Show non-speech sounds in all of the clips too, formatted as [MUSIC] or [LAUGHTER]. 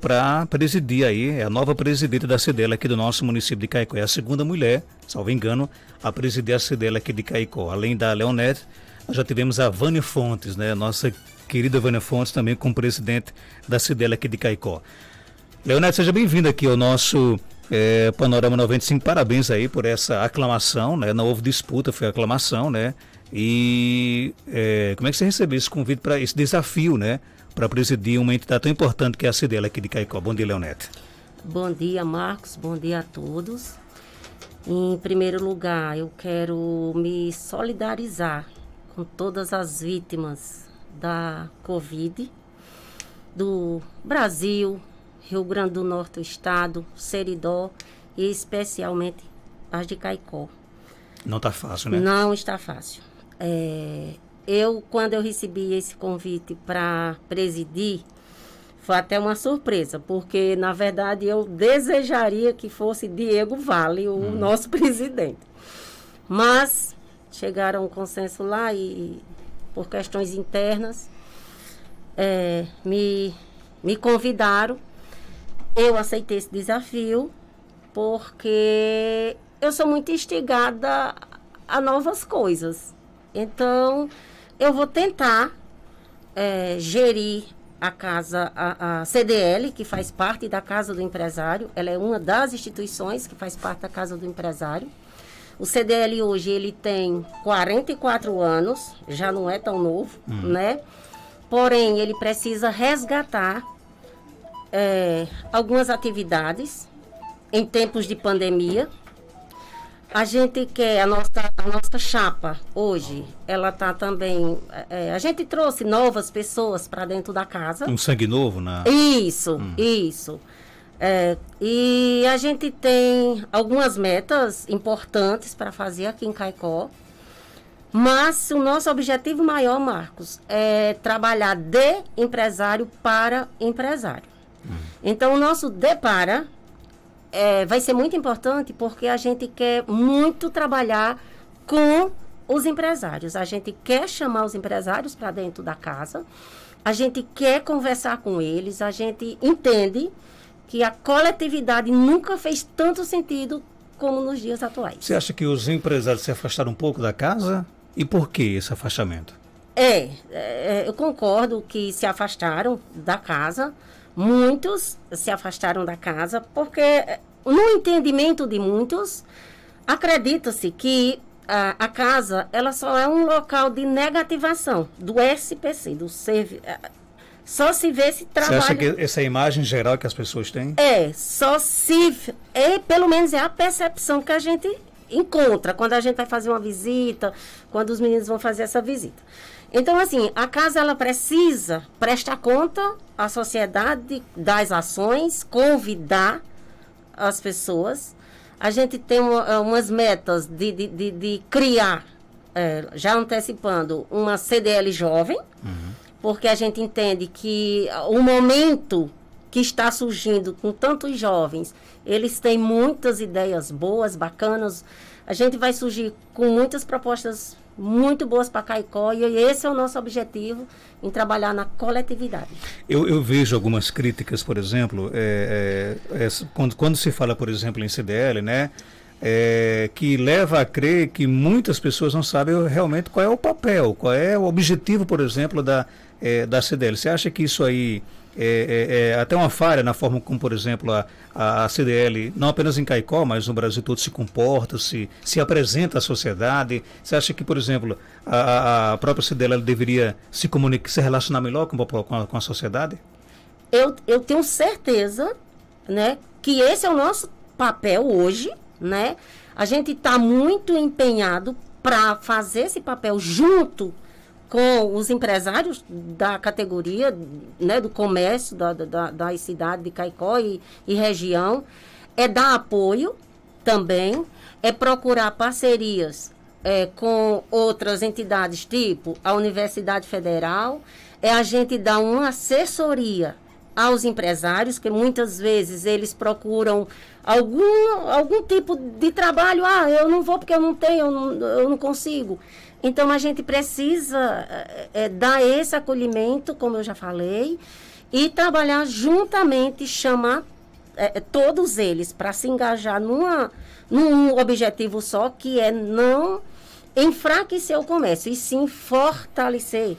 para presidir aí, é a nova presidente da CDL aqui do nosso município de Caicó. É a segunda mulher, salvo engano, a presidir a CDL aqui de Caicó. Além da Leonete, já tivemos a Vânia Fontes, né? Nossa querida Vânia Fontes também como presidente da CDL aqui de Caicó. Leonete, seja bem-vindo aqui ao nosso é, Panorama 95. Parabéns aí por essa aclamação, né? Não houve disputa, foi aclamação, né? E é, como é que você recebeu esse convite para esse desafio, né? Para presidir uma entidade tão importante que é a CDL aqui de Caicó. Bom dia, Leonete. Bom dia, Marcos. Bom dia a todos. Em primeiro lugar, eu quero me solidarizar com todas as vítimas da Covid do Brasil, Rio Grande do Norte, o Estado, Seridó e especialmente as de Caicó. Não está fácil, né? Não está fácil. É, eu, quando eu recebi esse convite para presidir, foi até uma surpresa, porque na verdade eu desejaria que fosse Diego Vale, o hum. nosso [LAUGHS] presidente. Mas chegaram a um consenso lá e, por questões internas, é, me, me convidaram. Eu aceitei esse desafio, porque eu sou muito instigada a novas coisas. Então, eu vou tentar é, gerir a casa, a, a, CDL, que faz parte da Casa do Empresário. Ela é uma das instituições que faz parte da Casa do Empresário. O CDL hoje ele tem 44 anos, já não é tão novo, hum. né? Porém, ele precisa resgatar é, algumas atividades em tempos de pandemia, a gente quer a nossa, a nossa chapa hoje, ela tá também. É, a gente trouxe novas pessoas para dentro da casa. Um sangue novo, né? Isso, hum. isso. É, e a gente tem algumas metas importantes para fazer aqui em Caicó. Mas o nosso objetivo maior, Marcos, é trabalhar de empresário para empresário. Hum. Então, o nosso de para é, vai ser muito importante porque a gente quer muito trabalhar com os empresários. A gente quer chamar os empresários para dentro da casa, a gente quer conversar com eles, a gente entende que a coletividade nunca fez tanto sentido como nos dias atuais. Você acha que os empresários se afastaram um pouco da casa? E por que esse afastamento? É, é eu concordo que se afastaram da casa Muitos se afastaram da casa porque, no entendimento de muitos, acredita-se que a, a, casa ela só é um local de negativação do SPC, do serviço. Só se vê se trabalha. Você acha que essa é a imagem geral que as pessoas têm? É, só se. É, pelo menos é a percepção que a gente encontra quando a gente vai fazer uma visita, quando os meninos vão fazer essa visita. Então, assim, a casa ela precisa prestar conta à sociedade das ações, convidar as pessoas. A gente tem uma, eh, umas metas de, de, de, de criar, é, já antecipando, uma CDL jovem, uhum. porque a gente entende que o momento que está surgindo com tantos jovens, eles têm muitas ideias boas, bacanas. A gente vai surgir com muitas propostas muito boas para Caicó e esse é o nosso objetivo em trabalhar na coletividade. Eu, eu vejo algumas críticas, por exemplo, é, é, é, quando, quando se fala, por exemplo, em CDL, né? É, que leva a crer que muitas pessoas não sabem realmente qual é o papel, qual é o objetivo, por exemplo, da, é, da CDL. Você acha que isso aí é, é, é, até uma falha na forma como, por exemplo, a, a, CDL, não apenas em Caicó, mas no Brasil todo, se comporta, se, se apresenta à sociedade? Você acha que, por exemplo, a, a própria CDL deveria se comunicar, se relacionar melhor com, com, a, com a sociedade? Eu, eu tenho certeza né, que esse é o nosso papel hoje, né? A gente está muito empenhado para fazer esse papel junto com os empresários da categoria, né, do comércio da, da, da cidade de Caicó e, e região, é dar apoio também, é procurar parcerias é, com outras entidades, tipo a Universidade Federal, é a gente dar uma assessoria aos empresários, que muitas vezes eles procuram algum, algum tipo de trabalho. Ah, eu não vou porque eu não tenho, eu não, eu não consigo. Então a gente precisa é, dar esse acolhimento, como eu já falei, e trabalhar juntamente, chamar é, todos eles para se engajar numa, num objetivo só, que é não enfraquecer o comércio, e sim fortalecer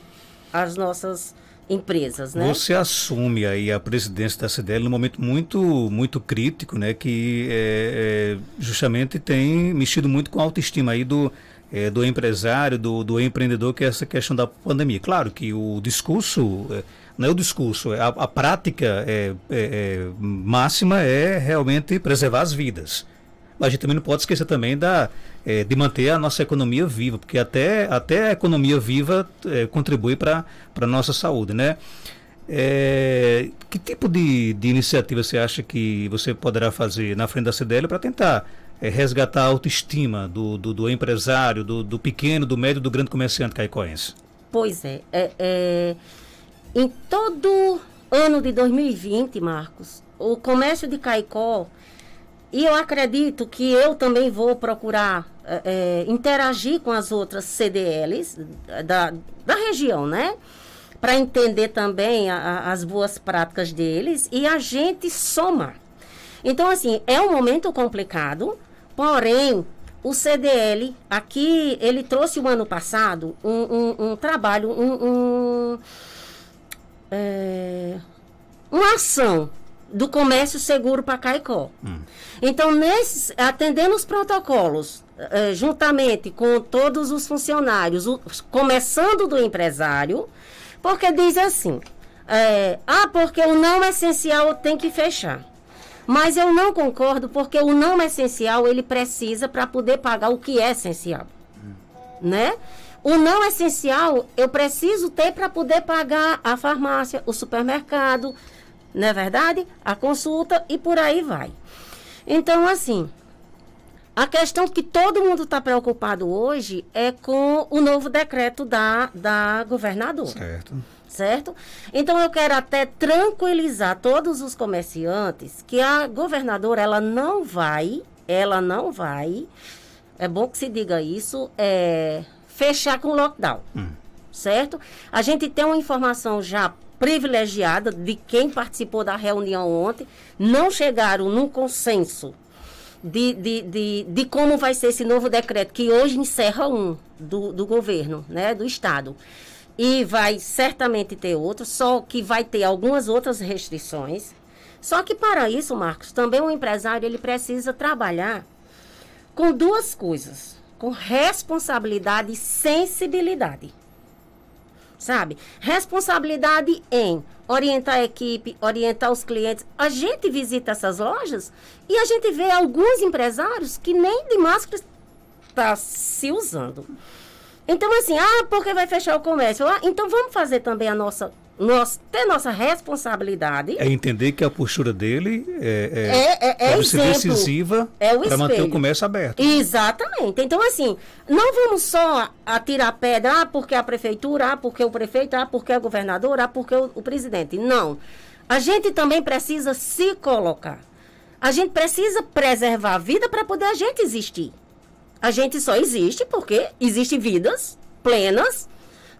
as nossas empresas, né? Você assume aí a presidência da CDL num momento muito muito crítico, né? Que é, é, justamente tem mexido muito com a autoestima aí do é, do empresário, do, do empreendedor, que é essa questão da pandemia. Claro que o discurso é, não é o discurso, é a, a prática é, máxima é realmente preservar as vidas. Mas a gente também não pode esquecer também da, é, de manter a nossa economia viva, porque até, até a economia viva é, contribui para a nossa saúde, né? É, que tipo de, de iniciativa você acha que você poderá fazer na frente da CDL para tentar resgatar a autoestima do, do, do empresário, do, do, pequeno, do médio, do grande comerciante caicoense? Pois é, é, é, em todo ano de 2020, Marcos, o comércio de Caicó e eu acredito que eu também vou procurar é, interagir com as outras CDLs da, da região, né? Para entender também a, a, as boas práticas deles e a gente somar. Então, assim, é um momento complicado, porém, o CDL, aqui, ele trouxe o ano passado um, um, um trabalho, um, um é, uma ação do comércio seguro para Caicó. Hum. Então, nesses, atendendo os protocolos, eh, juntamente com todos os funcionários, o, começando do empresário, porque diz assim, é, ah, porque o não essencial tem que fechar. Mas eu não concordo, porque o não essencial ele precisa para poder pagar o que é essencial. Hum. Né? O não essencial eu preciso ter para poder pagar a farmácia, o supermercado, não é verdade? A consulta e por aí vai. Então, assim, a questão que todo mundo está preocupado hoje é com o novo decreto da, da governadora. Certo. Certo? Então eu quero até tranquilizar todos os comerciantes que a governadora ela não vai, ela não vai, é bom que se diga isso, é, fechar com lockdown. Hum. Certo? A gente tem uma informação já privilegiada de quem participou da reunião ontem, não chegaram num consenso de, de, de, de, como vai ser esse novo decreto, que hoje encerra um do, do governo, né, do Estado. E vai certamente ter outro, só que vai ter algumas outras restrições. Só que para isso, Marcos, também o empresário ele precisa trabalhar com duas coisas, com responsabilidade e sensibilidade sabe? Responsabilidade em orientar a equipe, orientar os clientes. A gente visita essas lojas e a gente vê alguns empresários que nem de máscara está se usando. Então, assim, ah, porque vai fechar o comércio? Ah, então vamos fazer também a nossa nós ter nossa responsabilidade. É entender que a postura dele é, é, é, é, é ser decisiva é para manter o comércio aberto. Exatamente. Então, assim, não vamos só atirar pedra, ah, porque a prefeitura, ah, porque o prefeito, ah, porque a governadora, ah, porque o, o presidente. Não. A gente também precisa se colocar. A gente precisa preservar a vida para poder a gente existir. A gente só existe porque existem vidas plenas,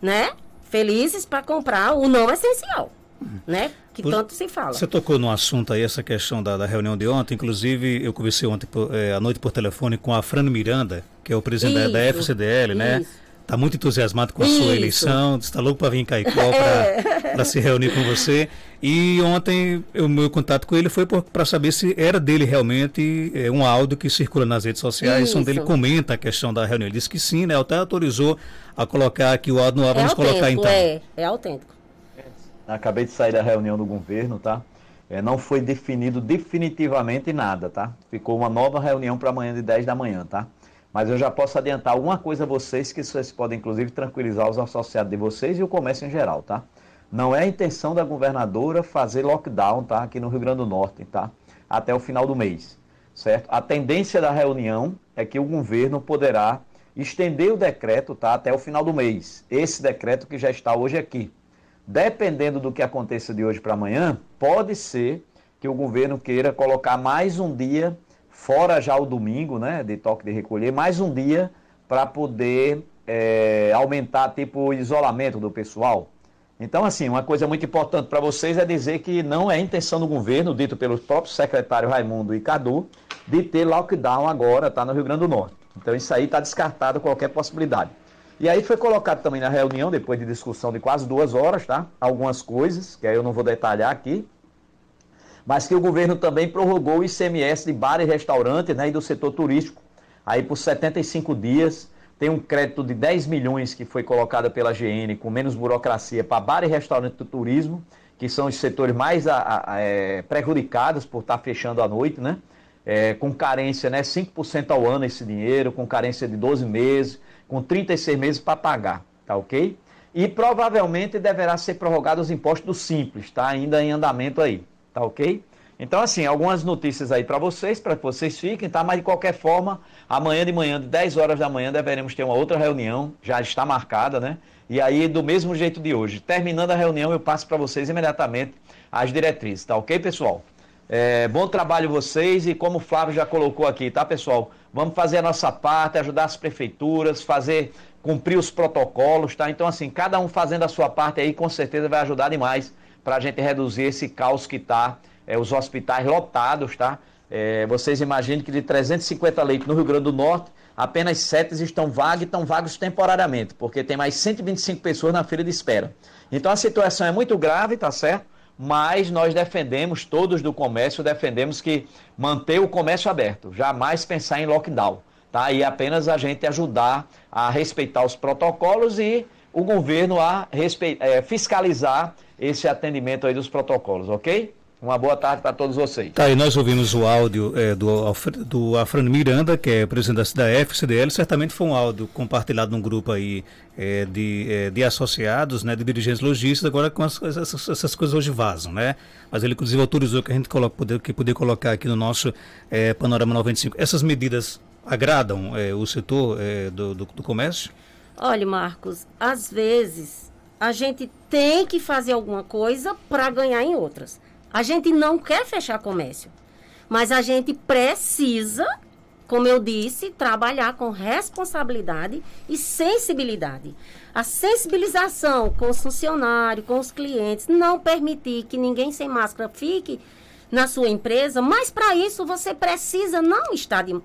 né? Felizes para comprar o não essencial, né? Que tanto se fala. Você tocou no assunto aí, essa questão da, da reunião de ontem. Inclusive, eu conversei ontem é, à noite por telefone com a Fran Miranda, que é o presidente isso, da FCDL, né? Está muito entusiasmado com a Isso. sua eleição, está louco para vir em Caicó [LAUGHS] para é. se reunir com você. E ontem o meu contato com ele foi para saber se era dele realmente é, um áudio que circula nas redes sociais, Isso. onde ele comenta a questão da reunião. Ele disse que sim, né? Até autorizou a colocar aqui o áudio no ar. É Vamos colocar então. É, é autêntico. Acabei de sair da reunião do governo, tá? É, não foi definido definitivamente nada, tá? Ficou uma nova reunião para amanhã de 10 da manhã, tá? Mas eu já posso adiantar alguma coisa a vocês que vocês podem, inclusive, tranquilizar os associados de vocês e o comércio em geral, tá? Não é a intenção da governadora fazer lockdown, tá? Aqui no Rio Grande do Norte, tá? Até o final do mês, certo? A tendência da reunião é que o governo poderá estender o decreto, tá? Até o final do mês. Esse decreto que já está hoje aqui. Dependendo do que aconteça de hoje para amanhã, pode ser que o governo queira colocar mais um dia fora já o domingo, né, de toque de recolher, mais um dia para poder é, aumentar tipo o isolamento do pessoal. Então, assim, uma coisa muito importante para vocês é dizer que não é intenção do governo, dito pelo próprio secretário Raimundo e Cadu, de ter lockdown agora, tá no Rio Grande do Norte. Então, isso aí está descartado qualquer possibilidade. E aí foi colocado também na reunião, depois de discussão de quase duas horas, tá? Algumas coisas, que aí eu não vou detalhar aqui, mas que o governo também prorrogou o ICMS de bar e restaurante né, e do setor turístico aí por 75 dias tem um crédito de 10 milhões que foi colocado pela GN com menos burocracia para bar e restaurante do turismo, que são os setores mais a, a, é, prejudicados por estar fechando à noite, né? É, com carência, né? 5% ao ano esse dinheiro, com carência de 12 meses, com 36 meses para pagar, tá ok? E provavelmente deverá ser prorrogado os impostos do Simples, tá? Ainda em andamento aí, tá ok? Então, assim, algumas notícias aí para vocês, para que vocês fiquem, tá? Mas de qualquer forma, amanhã de manhã, de 10 horas da manhã, deveremos ter uma outra reunião, já está marcada, né? E aí, do mesmo jeito de hoje. Terminando a reunião, eu passo para vocês imediatamente as diretrizes, tá ok, pessoal? É, bom trabalho vocês e como o Flávio já colocou aqui, tá, pessoal? Vamos fazer a nossa parte, ajudar as prefeituras, fazer cumprir os protocolos, tá? Então, assim, cada um fazendo a sua parte aí, com certeza vai ajudar demais para a gente reduzir esse caos que está é, os hospitais lotados, tá? É, vocês imaginem que de 350 leitos no Rio Grande do Norte, apenas 7 estão vagos e estão vagos temporariamente, porque tem mais 125 pessoas na fila de espera. Então a situação é muito grave, tá certo? Mas nós defendemos, todos do comércio, defendemos que manter o comércio aberto, jamais pensar em lockdown, tá? E apenas a gente ajudar a respeitar os protocolos e o governo a é, fiscalizar esse atendimento aí dos protocolos, ok? Uma boa tarde para todos vocês. Tá, e nós ouvimos o áudio é, do, do Afrano Miranda, que é presidente da FCDL. Certamente foi um áudio compartilhado num grupo aí é, de, é, de associados, né, de dirigentes logísticos. Agora com as, essas, essas, coisas hoje vazam, né? Mas ele inclusive autorizou que a gente coloque, poder, que poder colocar aqui no nosso é, Panorama 95. Essas medidas agradam é, o setor é, do, do, do comércio? Olha, Marcos, às vezes a gente tem que fazer alguma coisa para ganhar em outras. A gente não quer fechar comércio, mas a gente precisa, como eu disse, trabalhar com responsabilidade e sensibilidade. A sensibilização com os funcionários, com os clientes, não permitir que ninguém sem máscara fique na sua empresa, mas para isso você precisa não estar de,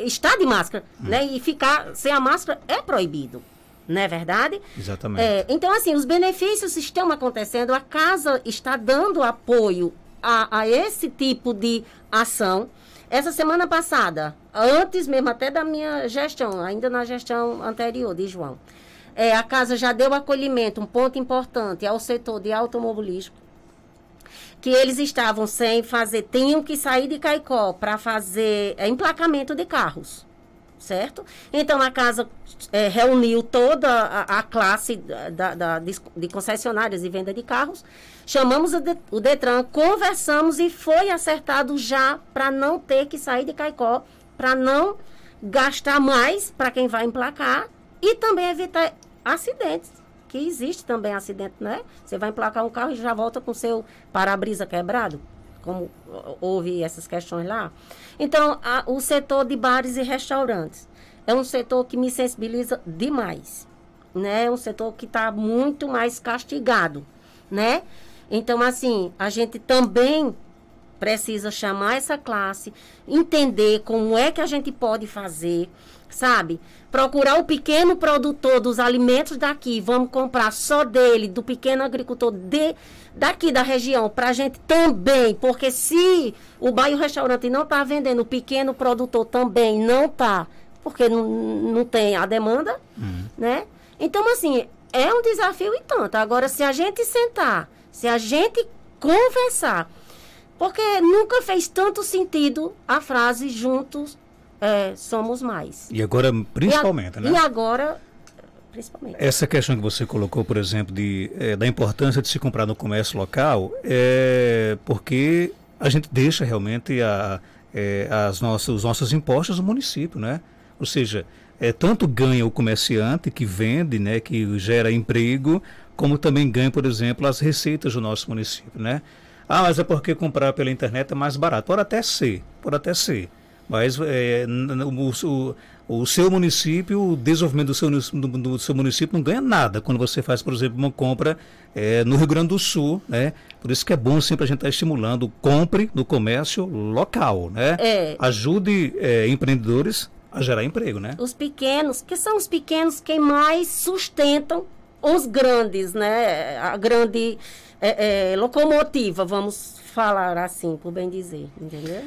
estar de máscara, hum. né? E ficar sem a máscara é proibido não é verdade? Exatamente. É, então, assim, os benefícios estão acontecendo, a casa está dando apoio a, a esse tipo de ação. Essa semana passada, antes mesmo até da minha gestão, ainda na gestão anterior de João, é, a casa já deu acolhimento, um ponto importante, ao setor de automobilismo, que eles estavam sem fazer, tinham que sair de Caicó para fazer é, emplacamento de carros certo? Então a casa é, reuniu toda a, a classe da, da, de, concessionárias e venda de carros, chamamos o Detran, conversamos e foi acertado já para não ter que sair de Caicó, para não gastar mais para quem vai emplacar e também evitar acidentes. Que existe também acidente, né? Você vai emplacar um carro e já volta com seu para-brisa quebrado como houve essas questões lá. Então, a, o setor de bares e restaurantes é um setor que me sensibiliza demais, né? É um setor que está muito mais castigado, né? Então, assim, a gente também precisa chamar essa classe, entender como é que a gente pode fazer, sabe? Procurar o pequeno produtor dos alimentos daqui, vamos comprar só dele, do pequeno agricultor de, daqui da região, para a gente também, porque se o bairro restaurante não está vendendo, o pequeno produtor também não está, porque não, não tem a demanda, uhum. né? Então, assim, é um desafio e tanto. Agora, se a gente sentar, se a gente conversar, porque nunca fez tanto sentido a frase juntos é, somos mais. E agora, principalmente, e a, né? E agora, principalmente. Essa questão que você colocou, por exemplo, de, é, da importância de se comprar no comércio local, é porque a gente deixa realmente a, é, as nossas, os nossos impostos no município, né? Ou seja, é, tanto ganha o comerciante que vende, né, que gera emprego, como também ganha, por exemplo, as receitas do nosso município, né? Ah, mas é porque comprar pela internet é mais barato. Pode até ser, pode até ser. Mas é, o, o, o seu município, o desenvolvimento do seu, do, do seu município não ganha nada quando você faz, por exemplo, uma compra é, no Rio Grande do Sul, né? Por isso que é bom sempre a gente estar tá estimulando, compre no comércio local, né? É. Ajude é, empreendedores a gerar emprego, né? Os pequenos, que são os pequenos que mais sustentam os grandes, né? A grande é, é, locomotiva, vamos falar assim, por bem dizer, entendeu?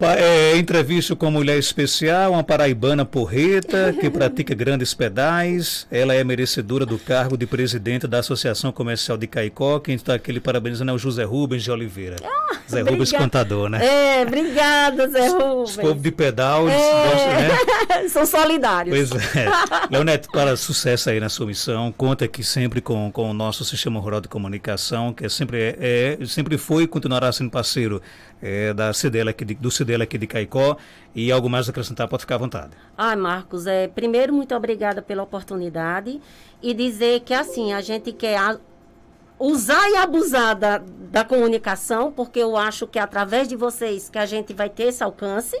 É, entrevista com mulher especial, uma paraibana porreta, que pratica [LAUGHS] grandes pedais. Ela é merecedora do cargo de presidente da Associação Comercial de Caicó. Quem está aqui parabenizando é o José Rubens de Oliveira. Ah, Zé obrigada. Rubens contador, né? É, obrigada, Zé Rubens. Os povos de pedal, é. né? [LAUGHS] São solidários. Pois é. [LAUGHS] Leoneto, para sucesso aí na sua missão, conta aqui sempre com, com o nosso Sistema Rural de Comunicação, que é sempre, é, é sempre foi e continuará sendo parceiro é, da CDL aqui do CDL aqui de Caicó e algo mais acrescentar, pode ficar à vontade. Ah, Marcos, é, primeiro, muito obrigada pela oportunidade e dizer que, assim, a gente quer a, usar e abusar da, da comunicação, porque eu acho que é através de vocês que a gente vai ter esse alcance,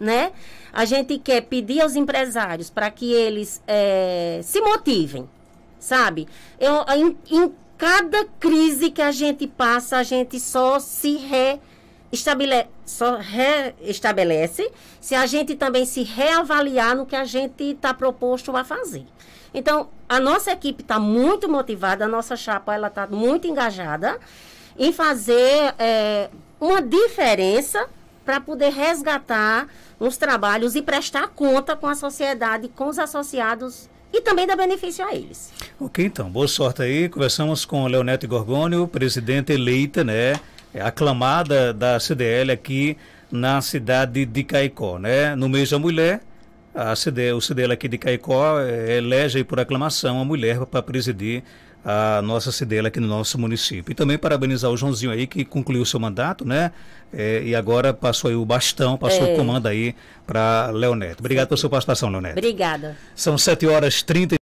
né? A gente quer pedir aos empresários para que eles é, se motivem, sabe? Eu, em, em cada crise que a gente passa, a gente só se re estabelece, só reestabelece se a gente também se reavaliar no que a gente está proposto a fazer. Então, a nossa equipe está muito motivada, a nossa chapa ela está muito engajada em fazer é, uma diferença para poder resgatar os trabalhos e prestar conta com a sociedade, com os associados e também dar benefício a eles. Ok, então, boa sorte aí. Conversamos com Leonete Gorgônio, presidente eleita, né? É aclamada da CDL aqui na cidade de Caicó, né? No mês da mulher, a CDL, o CDL aqui de Caicó é, elege por aclamação a mulher para presidir a nossa CDL aqui no nosso município. E também parabenizar o Joãozinho aí que concluiu o seu mandato, né? É, e agora passou aí o bastão, passou é. o comando aí para Leoneto. Obrigado pela sua participação, Leoneto. Obrigada. São 7 horas e 30